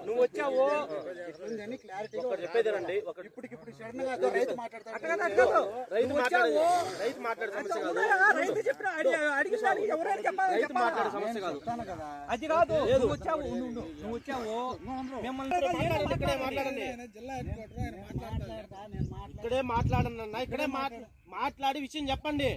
నువ్వు వచ్చావు? ఉందని క్లారిటీ ఒకటి చెప్పేదేనండి ఒకటి ఇప్పటికిప్పుడు సడన్గా రైతు మాట్లాడతాడు. రైతు మాట్లాడే రైతు మాట్లాడే సమస్య కాదు. రైతు చెప్పిన అడిగి అడిగిన దానికి ఎవరైనా చెప్పాలి? రైతు మాట్లాడే సమస్య కాదు. చెప్తాను కదా? అది కాదు. నువ్వు వచ్చావు ఉండు, ఉండు. నువ్వు వచ్చావు? మిమ్మల్ని ఇక్కడే మాట్లాడండి మాట్లాడతా నేను మాట్లాడతా ఇక్కడే మాట్లాడండి అన్న ఇక్కడే మాట్లా- మాట్లాడి విషయం చెప్పండి.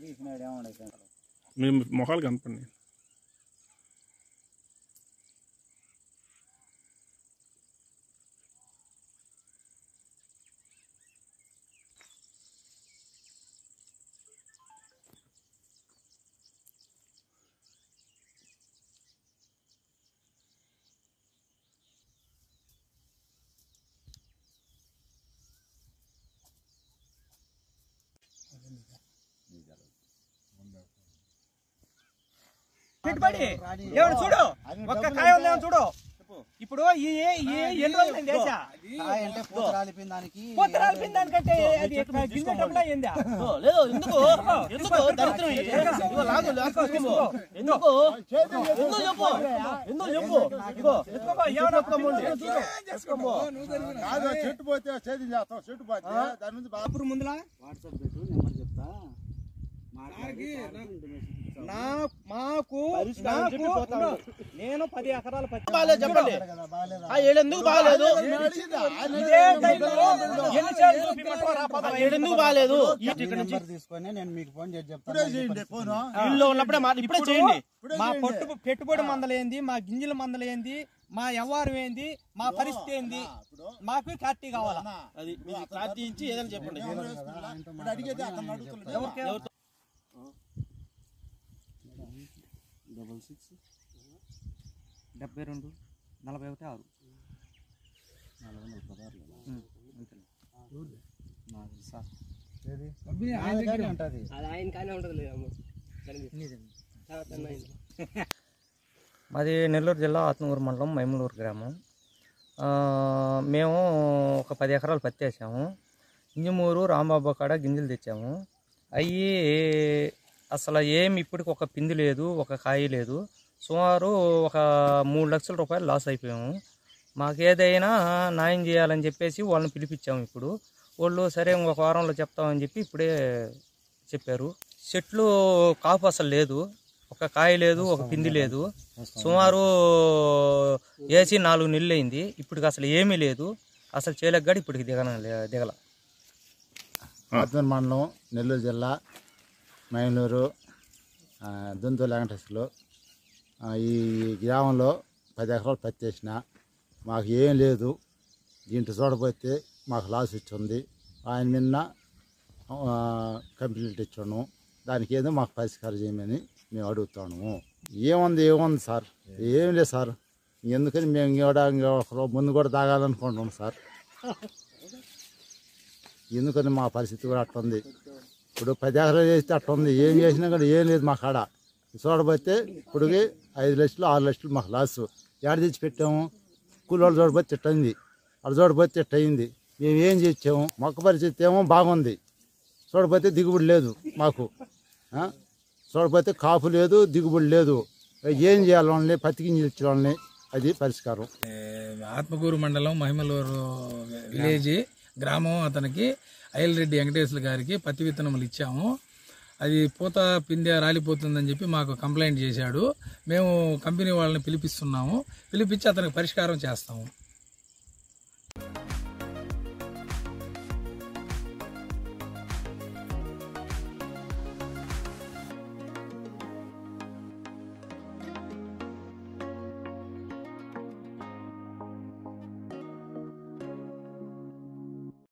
తీసినాడు ఏమన్నా మీ మొహాలు కనపండి పెట్టుబడి! ఏమన్నా చూడు! ఒక్క కాయ ఉందేమో చూడు! ఇప్పుడు ఈ ఈ ఎన్ని రోజులు నేను చేసా కాయ అంటే పూత రాలిపోయిన దానికి కొత్త రాలిపోయిన దానికంటే అది గింజ డబ్బులా ఏందా ఓ, లేదు ఎందుకు? ఎందుకు దరిద్రం ఇది? ఇదిగో లాగు, లాగు, తీసుకో. ఎందుకు? ఎందుకు చెప్పు? ఎందుకు చెప్పు? ఇగో ఎత్తుకోపో, ఏమన్నా కాదు చెట్టు పోతే చేతి చేస్తాం చెట్టు పోతే దాని నుంచి అప్పుడు ముందులా? వాట్సాప్ పెట్టు మాట్లాడి నా మాకు. నేను పది ఎకరాల పత్తి బాగాలేదు చెప్పండి. కదా బాగాలేదా? ఆ ఏడు ఎందుకు బాగాలేదు? తీసుకొని నేను మీకు ఫోన్ చేసి ఇప్పుడే చెప్తాను చేయండి ఫోను. ఇల్లు ఉన్నప్పుడే మాట ఇప్పుడే చేయండి. మా పొట్టు పెట్టుబడి మందలేంది మా గింజల మందలేంది మా వ్యవహారం ఏంది మా పరిస్థితి ఏంది? మాకు క్లారిటీ కావాలా? అది క్లారిటీ ఇచ్చి ఏదైనా చెప్పండి. డబల్ సిక్స్ డెబ్బై రెండు నలభై ఒకటి ఆరు. నాలుగు వందల పదహారు నాకు సార్. ఉంటుంది. అది ఆయన కానీ ఉంటుంది మాది నెల్లూరు జిల్లా ఆత్మూరు మండలం మైములూరు గ్రామం. మేము ఒక పది ఎకరాలు పత్తి వేసాము ఇంజమూరు రాంబాబు కాడ గింజలు తెచ్చాము. అవి అసలు ఏమి ఇప్పటికి ఒక పిండి లేదు ఒక కాయ లేదు. సుమారు ఒక మూడు లక్షల రూపాయలు లాస్ అయిపోయాము. మాకు ఏదైనా న్యాయం చేయాలని చెప్పేసి వాళ్ళని పిలిపించాము ఇప్పుడు. వాళ్ళు సరే ఇంకొక వారంలో చెప్తామని చెప్పి ఇప్పుడే చెప్పారు. చెట్లు కాపు అసలు లేదు. ఒక కాయ లేదు ఒక పిండి లేదు. సుమారు వేసి నాలుగు నెలలు అయింది. ఇప్పటికి అసలు ఏమీ లేదు. అసలు చేయలేక ఇప్పటికి దిగన దిగల. మండలం నెల్లూరు జిల్లా మైనూరు దుంతూరు వెంకటేశ్వర్లు ఈ గ్రామంలో పది ఎకరాలు పత్తి వేసిన మాకు ఏం లేదు. దీంట్లో చూడబోతే మాకు లాస్ ఇచ్చింది. ఆయన నిన్న కంప్లీట్ ఇచ్చాను. దానికి ఏదో మాకు పరిష్కారం చేయమని మేము అడుగుతాము ఏముంది ఏముంది సార్? ఏం లేదు సార్. ఎందుకని మేము కూడా ముందు కూడా తాగాలనుకుంటున్నాం సార్. ఎందుకని మా పరిస్థితి కూడా అట్ట ఉంది ఇప్పుడు పది ఎకరాలు చేస్తే అట్లా ఉంది ఏం చేసినా కూడా ఏం లేదు మా కాడ. చూడబోతే ఇప్పుడుకి ఐదు లక్షలు ఆరు లక్షలు మాకు లాస్ ఏడ తెచ్చి పెట్టాము? కూలోళ్ళు చూడబోతే ఇట్ట అయింది చూడబోతే ఇట్ట మేము ఏం చేసాము? మొక్క పరిస్థితి ఏమో బాగుంది. చూడబోతే దిగుబడి లేదు మాకు. చూడబోతే కాపు లేదు దిగుబడి లేదు. ఏం చేయాలి వాళ్ళని? పత్తి గింజలు వాళ్ళని. అది పరిష్కారం. ఆత్మకూరు మండలం మహిమలూరు విలేజ్ గ్రామం అతనికి అయ్యలరెడ్డి వెంకటేశ్వర గారికి పత్తి విత్తనములు ఇచ్చాము. అది పూత పిందె రాలిపోతుందని చెప్పి మాకు కంప్లైంట్ చేశాడు. మేము కంపెనీ వాళ్ళని పిలిపిస్తున్నాము. పిలిపించి అతనికి పరిష్కారం చేస్తాము.